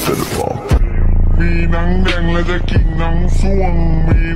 เสด็จบอกมีหนังแดงและจะกินหนังส้วงมี